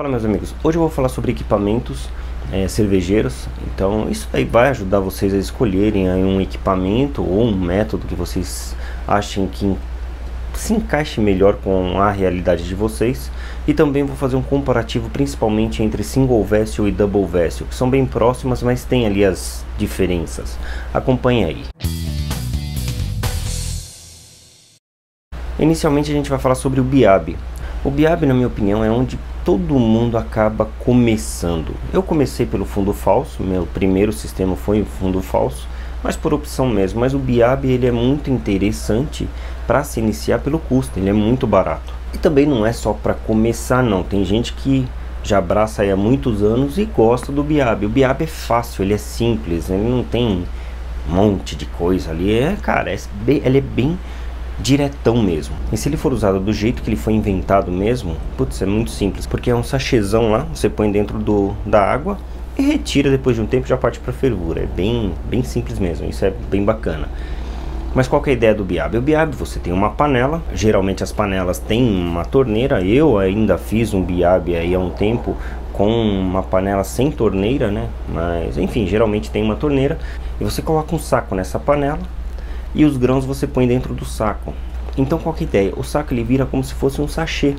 Fala meus amigos, hoje eu vou falar sobre equipamentos é, cervejeiros, então isso aí vai ajudar vocês a escolherem um equipamento ou um método que vocês achem que se encaixe melhor com a realidade de vocês e também vou fazer um comparativo principalmente entre single vessel e double vessel, que são bem próximas, mas tem ali as diferenças. Acompanhe aí. Inicialmente a gente vai falar sobre o BIAB. O BIAB, na minha opinião, é onde todo mundo acaba começando. Eu comecei pelo fundo falso, meu primeiro sistema foi o fundo falso, mas por opção mesmo. Mas o BIAB ele é muito interessante para se iniciar pelo custo, ele é muito barato. E também não é só para começar não, tem gente que já abraça aí há muitos anos e gosta do BIAB. O BIAB é fácil, ele é simples, ele não tem um monte de coisa ali. É, cara, é ele é bem diretão mesmo. E se ele for usado do jeito que ele foi inventado mesmo, putz, é muito simples, porque é um sachêzão lá, você põe dentro do, da água e retira depois de um tempo já parte para fervura. É bem, bem simples mesmo, isso é bem bacana. Mas qual é a ideia do biab? O biab você tem uma panela, geralmente as panelas têm uma torneira. Eu ainda fiz um biab aí há um tempo com uma panela sem torneira, né? Mas enfim, geralmente tem uma torneira e você coloca um saco nessa panela e os grãos você põe dentro do saco. Então qual que é a ideia? O saco ele vira como se fosse um sachê,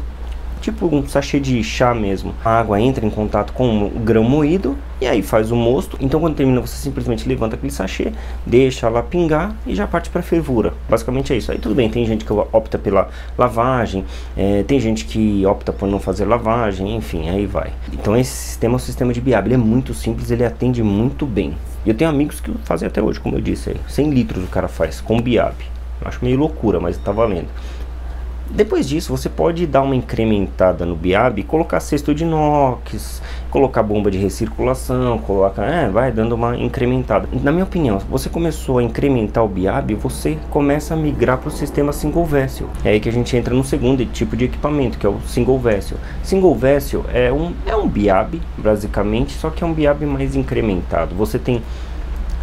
tipo um sachê de chá mesmo. A água entra em contato com o grão moído e aí faz o mosto. Então quando termina você simplesmente levanta aquele sachê, deixa lá pingar e já parte para fervura. Basicamente é isso. Aí tudo bem, tem gente que opta pela lavagem, é, tem gente que opta por não fazer lavagem, enfim, aí vai. Então esse sistema é um sistema de biab, ele é muito simples, ele atende muito bem. E eu tenho amigos que fazem até hoje, como eu disse aí, 100 litros o cara faz com biab. Acho meio loucura, mas tá valendo. Depois disso, você pode dar uma incrementada no BIAB, colocar cesto de inox, colocar bomba de recirculação, coloca, é, vai dando uma incrementada. Na minha opinião, você começou a incrementar o BIAB, você começa a migrar para o sistema single vessel. É aí que a gente entra no segundo tipo de equipamento, que é o single vessel. Single vessel é um é um BIAB, basicamente, só que é um BIAB mais incrementado. Você tem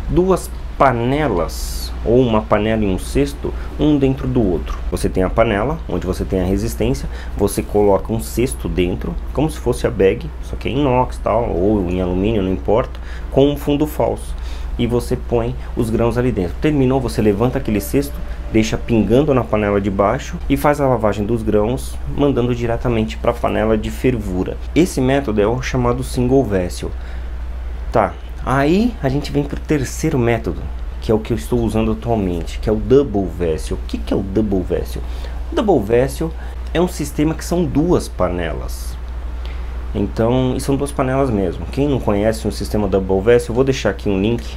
duas panelas ou uma panela e um cesto, um dentro do outro. Você tem a panela, onde você tem a resistência, você coloca um cesto dentro, como se fosse a bag, só que é inox tal, ou em alumínio, não importa, com um fundo falso. E você põe os grãos ali dentro. Terminou, você levanta aquele cesto, deixa pingando na panela de baixo e faz a lavagem dos grãos, mandando diretamente para a panela de fervura. Esse método é o chamado single vessel. Tá, aí a gente vem para o terceiro método, que é o que eu estou usando atualmente, que é o Double Vessel. O que, que é o Double Vessel? O Double Vessel é um sistema que são duas panelas. Então, e são duas panelas mesmo. Quem não conhece o sistema Double Vessel, eu vou deixar aqui um link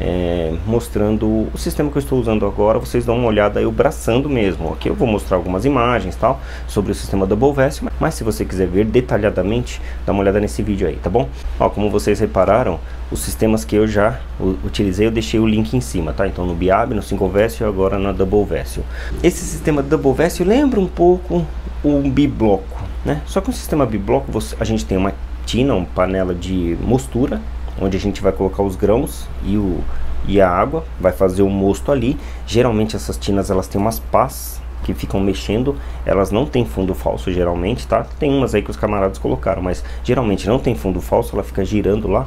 é, mostrando o sistema que eu estou usando agora. Vocês dão uma olhada aí, o braçando mesmo. Aqui eu vou mostrar algumas imagens tal sobre o sistema Double Vessel, mas se você quiser ver detalhadamente, dá uma olhada nesse vídeo aí, tá bom? Ó, como vocês repararam, os sistemas que eu já utilizei, eu deixei o link em cima, tá? Então no Biab, no Single Vessel e agora na Double Vessel. Esse sistema Double Vessel lembra um pouco o bibloco, né? Só que o sistema bibloco, você, a gente tem uma tina, uma panela de mostura, onde a gente vai colocar os grãos e, o, e a água, vai fazer o mosto ali. Geralmente essas tinas elas têm umas pás que ficam mexendo, elas não tem fundo falso geralmente, tá? Tem umas aí que os camaradas colocaram, mas geralmente não tem fundo falso, ela fica girando lá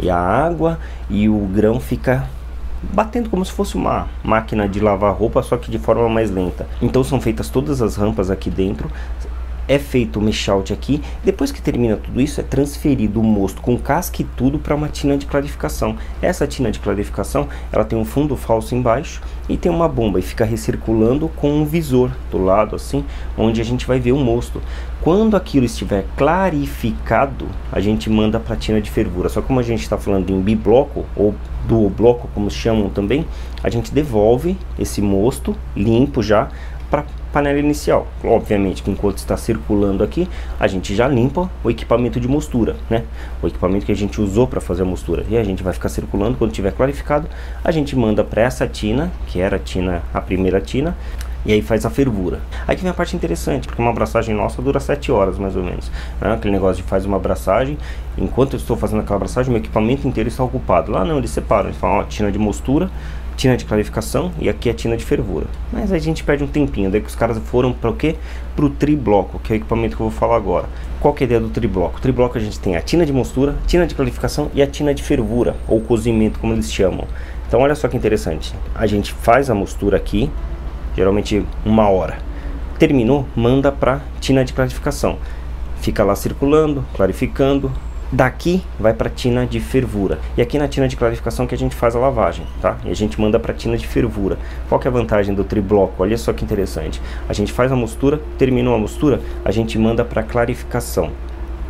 e a água e o grão fica batendo como se fosse uma máquina de lavar roupa, só que de forma mais lenta. Então são feitas todas as rampas aqui dentro, é feito o meshout aqui. Depois que termina tudo isso, é transferido o mosto com casca e tudo para uma tina de clarificação. Essa tina de clarificação, ela tem um fundo falso embaixo e tem uma bomba e fica recirculando com um visor do lado assim, onde a gente vai ver o mosto. Quando aquilo estiver clarificado, a gente manda para a tina de fervura. Só como a gente está falando em bibloco ou duo bloco, como chamam também, a gente devolve esse mosto limpo já para panela inicial. Obviamente que enquanto está circulando aqui, a gente já limpa o equipamento de mostura, né? O equipamento que a gente usou para fazer a mostura. E a gente vai ficar circulando, quando tiver clarificado, a gente manda para essa tina, que era a tina, a primeira tina, e aí faz a fervura. Aí que vem a parte interessante, porque uma abraçagem nossa dura 7 horas mais ou menos. Né? Aquele negócio de faz uma abraçagem, enquanto eu estou fazendo aquela abraçagem, meu equipamento inteiro está ocupado. Lá não, eles separam, eles falam, ó, tina de mostura, tina de clarificação e aqui a tina de fervura. Mas a gente perde um tempinho, daí que os caras foram para o quê? Para o tribloco, que é o equipamento que eu vou falar agora. Qual que é a ideia do tribloco? O tribloco a gente tem a tina de mostura, tina de clarificação e a tina de fervura, ou cozimento, como eles chamam. Então olha só que interessante, a gente faz a mostura aqui, geralmente uma hora. Terminou, manda para tina de clarificação. Fica lá circulando, clarificando, Daqui vai para a tina de fervura. E aqui na tina de clarificação que a gente faz a lavagem, tá? E a gente manda para a tina de fervura. Qual que é a vantagem do tribloco? Olha só que interessante. A gente faz a mostura, terminou a mostura, a gente manda para clarificação.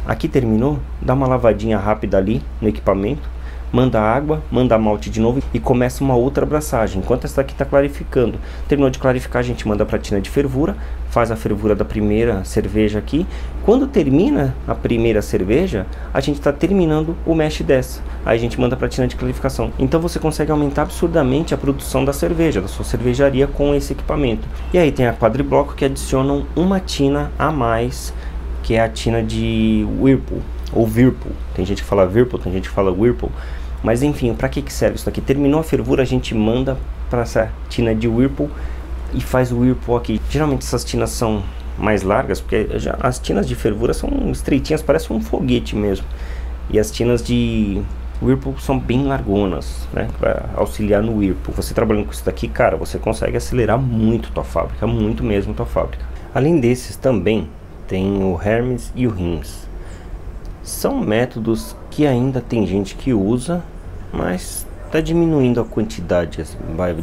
Aqui terminou, dá uma lavadinha rápida ali no equipamento, manda água, manda malte de novo e começa uma outra abraçagem. Enquanto essa aqui está clarificando, terminou de clarificar, a gente manda para a tina de fervura, faz a fervura da primeira cerveja aqui. Quando termina a primeira cerveja, a gente está terminando o mesh dessa. Aí a gente manda para a tina de clarificação. Então você consegue aumentar absurdamente a produção da cerveja, da sua cervejaria com esse equipamento. E aí tem a quadribloco que adicionam uma tina a mais, que é a tina de Whirlpool ou Whirlpool. Tem gente que fala Whirlpool, tem gente que fala Whirlpool. Mas enfim, para que, que serve isso aqui? Terminou a fervura, a gente manda para essa tina de Whirlpool e faz o Whirlpool aqui. Geralmente essas tinas são mais largas, porque já, as tinas de fervura são estreitinhas, parece um foguete mesmo. E as tinas de Whirlpool são bem largonas, né? Vai auxiliar no Whirlpool. Você trabalhando com isso daqui, cara, você consegue acelerar muito tua fábrica, muito mesmo tua fábrica. Além desses, também tem o Hermes e o Rims. São métodos que ainda tem gente que usa, mas está diminuindo a quantidade,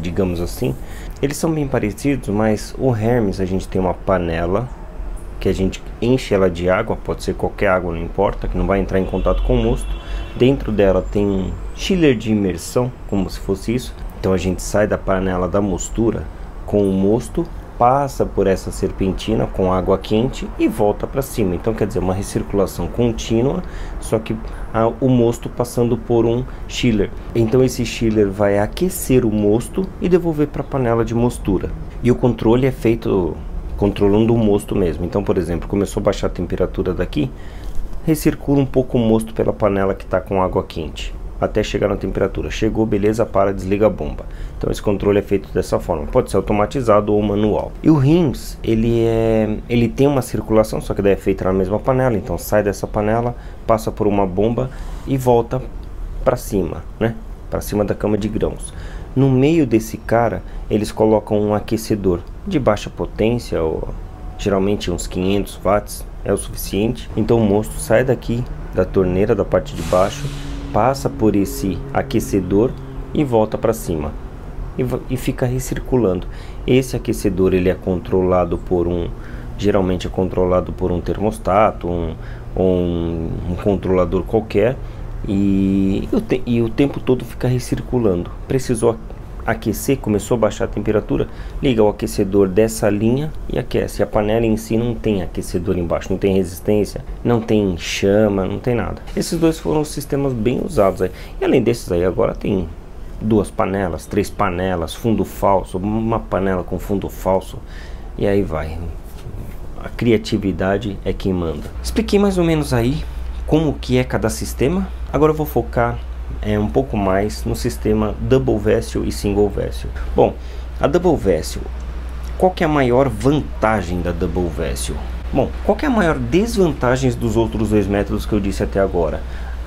digamos assim. Eles são bem parecidos, mas o Hermes a gente tem uma panela que a gente enche ela de água, pode ser qualquer água, não importa, que não vai entrar em contato com o mosto. Dentro dela tem um chiller de imersão, como se fosse isso. Então a gente sai da panela da mostura com o mosto passa por essa serpentina com água quente e volta para cima. Então quer dizer, uma recirculação contínua, só que a, o mosto passando por um chiller. Então esse chiller vai aquecer o mosto e devolver para a panela de mostura. E o controle é feito controlando o mosto mesmo. Então, por exemplo, começou a baixar a temperatura daqui, recircula um pouco o mosto pela panela que está com água quente até chegar na temperatura. Chegou, beleza, para, desliga a bomba. Então esse controle é feito dessa forma. Pode ser automatizado ou manual. E o RIMS, ele é, ele tem uma circulação, só que daí é feita na mesma panela. Então sai dessa panela, passa por uma bomba e volta para cima, né? Para cima da cama de grãos. No meio desse cara, eles colocam um aquecedor de baixa potência, ou geralmente uns 500 watts, é o suficiente. Então o mosto sai daqui da torneira da parte de baixo passa por esse aquecedor e volta para cima e, e, fica recirculando. Esse aquecedor ele é controlado por um, geralmente é controlado por um termostato, um, um, um controlador qualquer e, e, o e o tempo todo fica recirculando. Precisou aquecer, começou a baixar a temperatura, liga o aquecedor dessa linha e aquece. A panela em si não tem aquecedor embaixo, não tem resistência, não tem chama, não tem nada. Esses dois foram os sistemas bem usados aí. E além desses aí, agora tem duas panelas, três panelas, fundo falso, uma panela com fundo falso e aí vai. A criatividade é quem manda. Expliquei mais ou menos aí como que é cada sistema. Agora eu vou focar é, um pouco mais no sistema Double Vessel e Single Vessel. Bom, a Double Vessel, qual que é a maior vantagem da Double Vessel? Bom, qual que é a maior desvantagem dos outros dois métodos que eu disse até agora?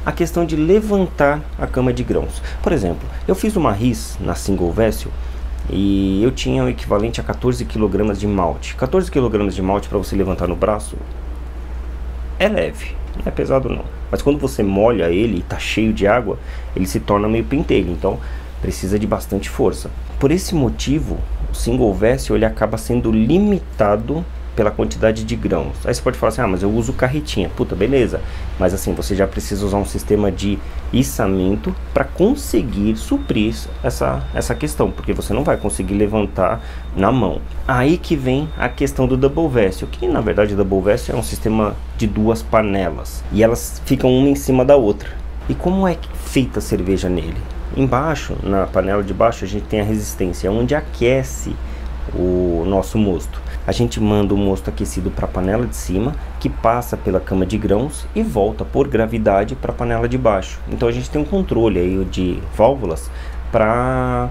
A questão de levantar a cama de grãos. Por exemplo, eu fiz uma RIS na Single Vessel e eu tinha o equivalente a 14 kg de malte. 14 kg de malte para você levantar no braço é leve, não é pesado não. Mas quando você molha ele e está cheio de água, ele se torna meio pentelho, então precisa de bastante força. Por esse motivo, o single vessel ele acaba sendo limitado pela quantidade de grãos. Aí você pode falar assim, ah, mas eu uso carretinha. Puta, beleza. Mas assim, você já precisa usar um sistema de içamento para conseguir suprir essa, essa questão, porque você não vai conseguir levantar na mão. Aí que vem a questão do double vessel, que na verdade o double vessel é um sistema de duas panelas e elas ficam uma em cima da outra. E como é feita a cerveja nele? Embaixo, na panela de baixo, a gente tem a resistência, onde aquece o nosso mosto a gente manda o mosto aquecido para a panela de cima, que passa pela cama de grãos e volta por gravidade para a panela de baixo. Então a gente tem um controle aí de válvulas para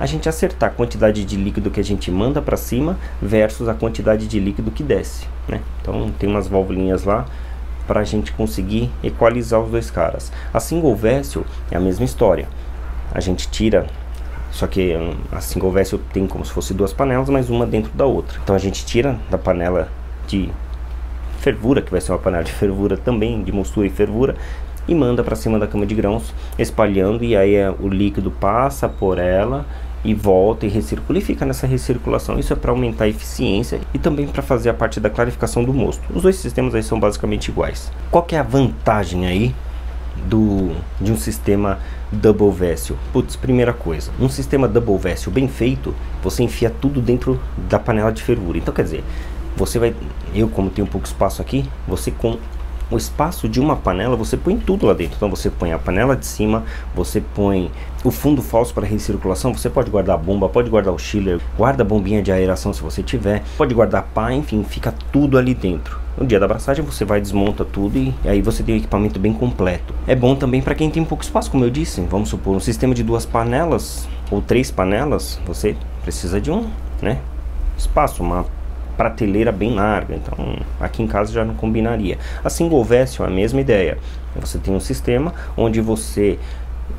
a gente acertar a quantidade de líquido que a gente manda para cima versus a quantidade de líquido que desce, né? Então tem umas válvulinhas lá para a gente conseguir equalizar os dois caras. A single vessel é a mesma história. A gente tira só que a single vessel tem como se fosse duas panelas, mas uma dentro da outra. Então a gente tira da panela de fervura, que vai ser uma panela de fervura também, de mostura e fervura, e manda para cima da cama de grãos, espalhando e aí é, o líquido passa por ela e volta e recircula e fica nessa recirculação. Isso é para aumentar a eficiência e também para fazer a parte da clarificação do mosto. Os dois sistemas aí são basicamente iguais. Qual que é a vantagem aí do, de um sistema double vessel? Putz, primeira coisa, um sistema double vessel bem feito, você enfia tudo dentro da panela de fervura. Então quer dizer, você vai, eu como tenho pouco espaço aqui, você com o espaço de uma panela, você põe tudo lá dentro. Então você põe a panela de cima, você põe o fundo falso para recirculação, você pode guardar a bomba, pode guardar o chiller, guarda a bombinha de aeração se você tiver, pode guardar pá, enfim, fica tudo ali dentro. No dia da abraçagem você vai desmonta tudo e, aí você tem um equipamento bem completo. É bom também para quem tem pouco espaço, como eu disse. Vamos supor um sistema de duas panelas ou três panelas, você precisa de um, né, espaço, uma prateleira bem larga, então aqui em casa já não combinaria. A single vessel é a mesma ideia. Você tem um sistema onde você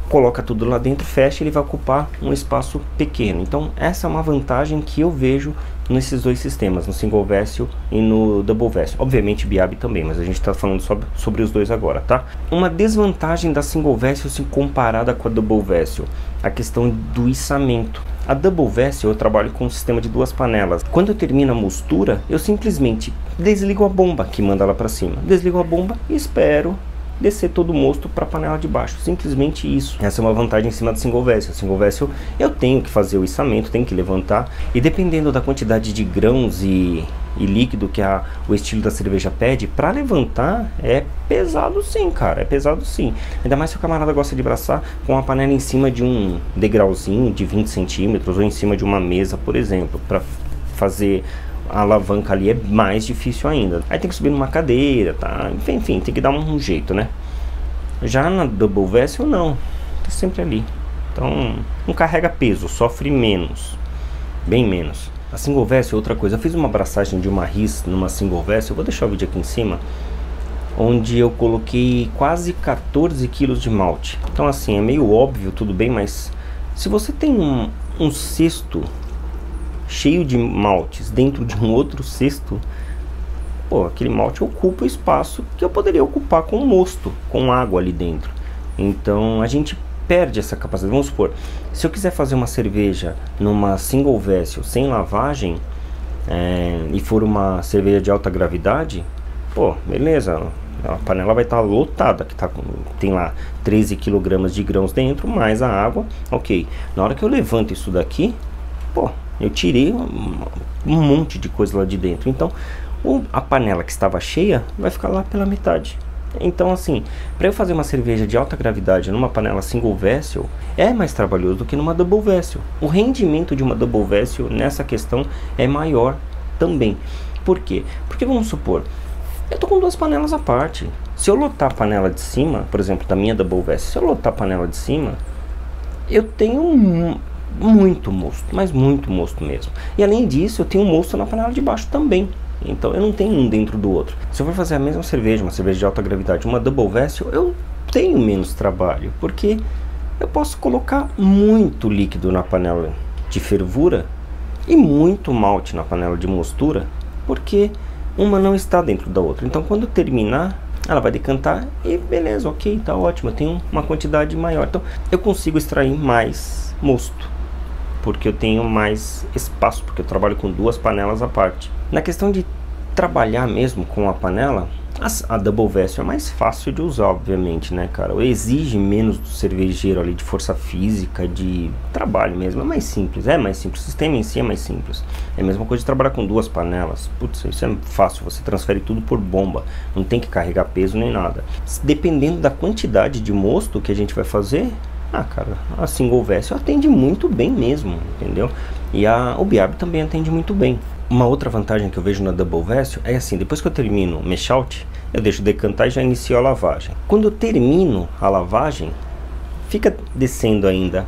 coloca tudo lá dentro, fecha, ele vai ocupar um espaço pequeno. Então essa é uma vantagem que eu vejo nesses dois sistemas, no single vessel e no double vessel. Obviamente BIAB também, mas a gente está falando sobre, sobre os dois agora, tá? Uma desvantagem da single vessel se comparada com a double vessel, a questão do içamento. A Double Vessel eu trabalho com um sistema de duas panelas. Quando eu termino a mostura, eu simplesmente desligo a bomba que manda lá para cima. Desligo a bomba e espero descer todo o mosto para a panela de baixo. Simplesmente isso. Essa é uma vantagem em cima do single vessel. Single vessel eu tenho que fazer o içamento, tenho que levantar e dependendo da quantidade de grãos e, e líquido que a, o estilo da cerveja pede, para levantar é pesado sim, cara, é pesado sim. Ainda mais se o camarada gosta de braçar com a panela em cima de um degrauzinho de 20 centímetros ou em cima de uma mesa, por exemplo, para fazer a alavanca ali é mais difícil ainda. Aí tem que subir numa cadeira, tá? Enfim, enfim tem que dar um, jeito, né? Já na Double Vessel não, tá sempre ali. Então, não carrega peso, sofre menos, bem menos. A Single Vessel é outra coisa. Eu fiz uma abraçagem de uma RIS numa Single Vessel, eu vou deixar o vídeo aqui em cima, onde eu coloquei quase 14 quilos de malte. Então assim, é meio óbvio, tudo bem, mas se você tem um, um cesto cheio de maltes dentro de um outro cesto, pô, aquele malte ocupa o espaço que eu poderia ocupar com mosto, com água ali dentro. Então a gente perde essa capacidade. Vamos supor, se eu quiser fazer uma cerveja numa single vessel sem lavagem é, e for uma cerveja de alta gravidade, pô, beleza, a panela vai estar tá lotada, que tá com, tem lá 13 kg de grãos dentro, mais a água, ok. Na hora que eu levanto isso daqui, pô, eu tirei um, um monte de coisa lá de dentro. Então, o, a panela que estava cheia vai ficar lá pela metade. Então, assim, para eu fazer uma cerveja de alta gravidade numa panela single vessel é mais trabalhoso do que numa double vessel. O rendimento de uma double vessel nessa questão é maior também. Por quê? Porque vamos supor, eu tô com duas panelas à parte. Se eu lotar a panela de cima, por exemplo, da minha double vessel, se eu lotar a panela de cima, eu tenho um, muito mosto, mas muito mosto mesmo. E além disso, eu tenho mosto na panela de baixo também. Então eu não tenho um dentro do outro. Se eu for fazer a mesma cerveja, uma cerveja de alta gravidade, uma double vessel, eu tenho menos trabalho, porque eu posso colocar muito líquido na panela de fervura e muito malte na panela de mostura, porque uma não está dentro da outra. Então quando terminar, ela vai decantar e beleza, ok, tá ótimo, eu tenho uma quantidade maior. Então eu consigo extrair mais mosto porque eu tenho mais espaço, porque eu trabalho com duas panelas à parte. Na questão de trabalhar mesmo com a panela, a, Double Vessel é mais fácil de usar, obviamente, né, cara? Exige menos do cervejeiro ali de força física, de trabalho mesmo. É mais simples, é mais simples. O sistema em si é mais simples. É a mesma coisa de trabalhar com duas panelas. Putz, isso é fácil. Você transfere tudo por bomba. Não tem que carregar peso nem nada. Dependendo da quantidade de mosto que a gente vai fazer, ah, cara, a single vessel atende muito bem mesmo, entendeu? E a, o Biab também atende muito bem. Uma outra vantagem que eu vejo na double vessel é assim, depois que eu termino o mesh out, eu deixo decantar e já inicio a lavagem. Quando eu termino a lavagem, fica descendo ainda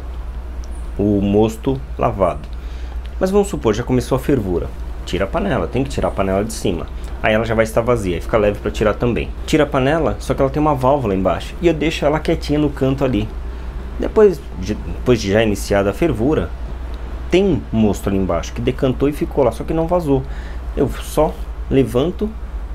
o mosto lavado. Mas vamos supor, já começou a fervura. Tira a panela, tem que tirar a panela de cima. Aí ela já vai estar vazia, fica leve para tirar também. Tira a panela, só que ela tem uma válvula embaixo. E eu deixo ela quietinha no canto ali. Depois de, depois de já iniciada a fervura, tem mosto ali embaixo que decantou e ficou lá, só que não vazou. Eu só levanto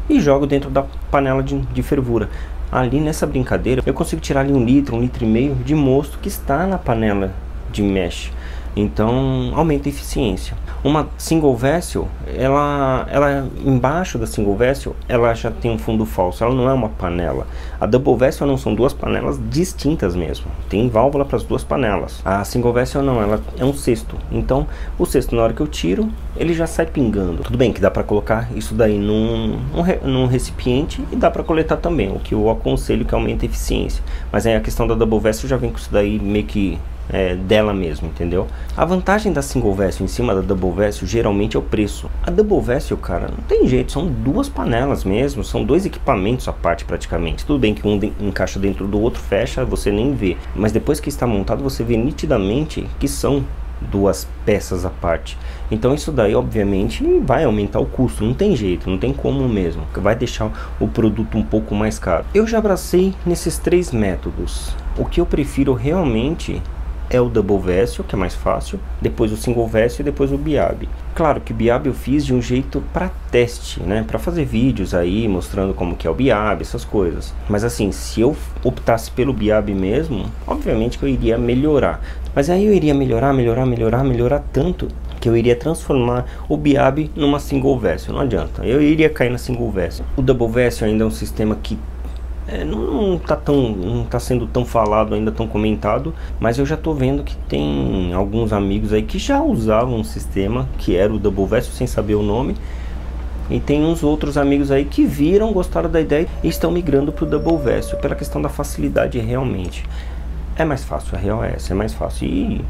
e jogo dentro da panela de, de fervura. Ali nessa brincadeira eu consigo tirar ali um litro, um litro e meio de mosto que está na panela de mesh. Então aumenta a eficiência. Uma single vessel, ela, ela embaixo da single vessel, ela já tem um fundo falso, ela não é uma panela. A double vessel não são duas panelas distintas mesmo, tem válvula para as duas panelas. A single vessel não, ela é um cesto. Então o cesto na hora que eu tiro, ele já sai pingando. Tudo bem que dá para colocar isso daí num, num recipiente e dá para coletar também, o que eu aconselho que aumenta a eficiência. Mas aí a questão da double vessel já vem com isso daí meio que é, dela mesmo, entendeu? A vantagem da single vessel em cima da double vessel geralmente é o preço. A double vessel, cara, não tem jeito, são duas panelas mesmo, são dois equipamentos à parte praticamente. Tudo bem que um de encaixa dentro do outro, fecha, você nem vê. Mas depois que está montado, você vê nitidamente que são duas peças à parte. Então isso daí obviamente vai aumentar o custo, não tem jeito, não tem como mesmo, vai deixar o produto um pouco mais caro. Eu já abracei nesses três métodos. O que eu prefiro realmente é o Double Vessel, que é mais fácil, depois o Single Vessel e depois o Biab. Claro que o Biab eu fiz de um jeito para teste, né, para fazer vídeos aí mostrando como que é o Biab, essas coisas. Mas assim, se eu optasse pelo Biab mesmo, obviamente que eu iria melhorar. Mas aí eu iria melhorar, melhorar, melhorar, melhorar tanto que eu iria transformar o Biab numa Single Vessel. Não adianta, eu iria cair na Single Vessel. O Double Vessel ainda é um sistema que é, não, está tão, não tá sendo tão falado ainda, tão comentado, mas eu já estou vendo que tem alguns amigos aí que já usavam um sistema que era o Double Vessel sem saber o nome. E tem uns outros amigos aí que viram, gostaram da ideia e estão migrando para o Double Vessel pela questão da facilidade realmente. É mais fácil, a real é essa, é mais fácil. E,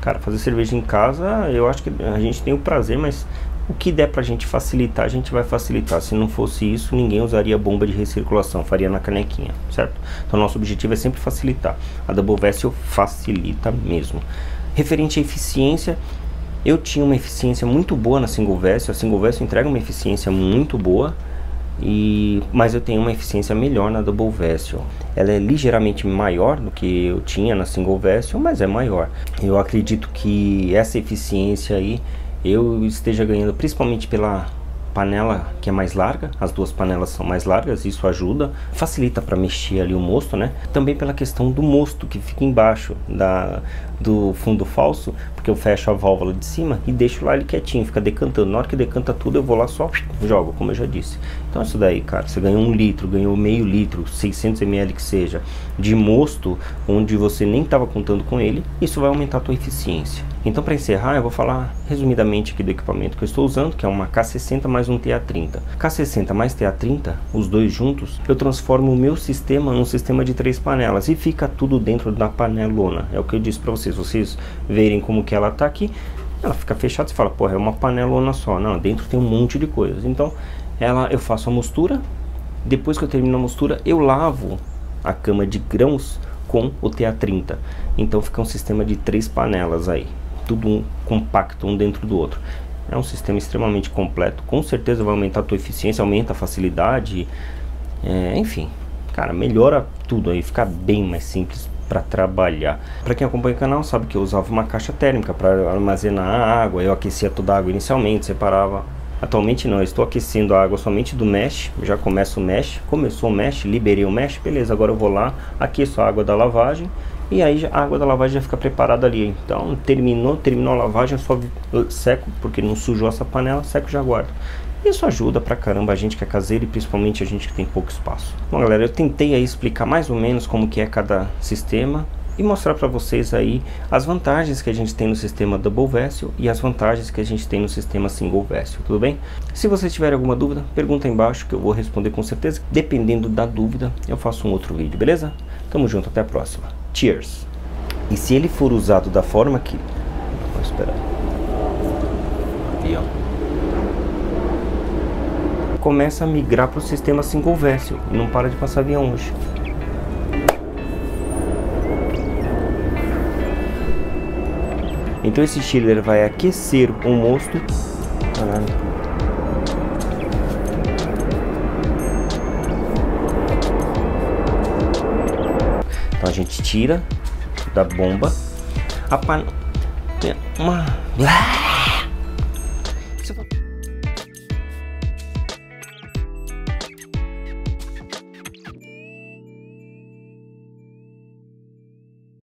cara, fazer cerveja em casa, eu acho que a gente tem o prazer, mas o que der para a gente facilitar, a gente vai facilitar. Se não fosse isso, ninguém usaria bomba de recirculação, faria na canequinha, certo? Então, nosso objetivo é sempre facilitar. A Double Vessel facilita mesmo. Referente à eficiência, eu tinha uma eficiência muito boa na Single Vessel. A Single Vessel entrega uma eficiência muito boa, e mas eu tenho uma eficiência melhor na Double Vessel. Ela é ligeiramente maior do que eu tinha na Single Vessel, mas é maior. Eu acredito que essa eficiência aí eu esteja ganhando principalmente pela panela que é mais larga, as duas panelas são mais largas, isso ajuda, facilita para mexer ali o mosto, né? Também pela questão do mosto que fica embaixo da, do fundo falso, porque eu fecho a válvula de cima e deixo lá ele quietinho, fica decantando. Na hora que decanta tudo, eu vou lá só jogo, como eu já disse. Então isso daí, cara, você ganhou um litro, ganhou meio litro, 600 ml que seja, de mosto, onde você nem estava contando com ele, isso vai aumentar a tua eficiência. Então para encerrar, eu vou falar resumidamente aqui do equipamento que eu estou usando, que é uma K60 mais um TA30. K60 mais TA30, os dois juntos, eu transformo o meu sistema num sistema de três panelas e fica tudo dentro da panelona. É o que eu disse para vocês, vocês verem como que ela tá aqui, ela fica fechada, você fala, porra, é uma panelona só. Não, dentro tem um monte de coisas. Então, ela eu faço a mostura, depois que eu termino a mostura, eu lavo a cama de grãos com o TA30. Então fica um sistema de três panelas aí tudo um compacto um dentro do outro. É um sistema extremamente completo. Com certeza vai aumentar a tua eficiência, aumenta a facilidade. É, enfim, cara, melhora tudo aí, fica bem mais simples para trabalhar. Para quem acompanha o canal sabe que eu usava uma caixa térmica para armazenar a água. Eu aquecia toda a água inicialmente, separava. Atualmente não, estou aquecendo a água somente do mesh. Já começa o mesh, começou o mesh, liberei o mesh, beleza. Agora eu vou lá, aqueço a água da lavagem e aí a água da lavagem já fica preparada ali. Então terminou, terminou a lavagem, só seco, porque não sujou essa panela, seco já guardo. Isso ajuda pra caramba a gente que é caseiro e principalmente a gente que tem pouco espaço. Bom galera, eu tentei aí explicar mais ou menos como que é cada sistema e mostrar para vocês aí as vantagens que a gente tem no sistema Double Vessel e as vantagens que a gente tem no sistema Single Vessel, tudo bem? Se vocês tiverem alguma dúvida, pergunta aí embaixo que eu vou responder com certeza. Dependendo da dúvida, eu faço um outro vídeo, beleza? Tamo junto, até a próxima. Cheers. E se ele for usado da forma que... Vou esperar. Avião. Começa a migrar para o sistema single vessel e não para de passar avião hoje. Então esse chiller vai aquecer o mosto. Então a gente tira da bomba a pan... uma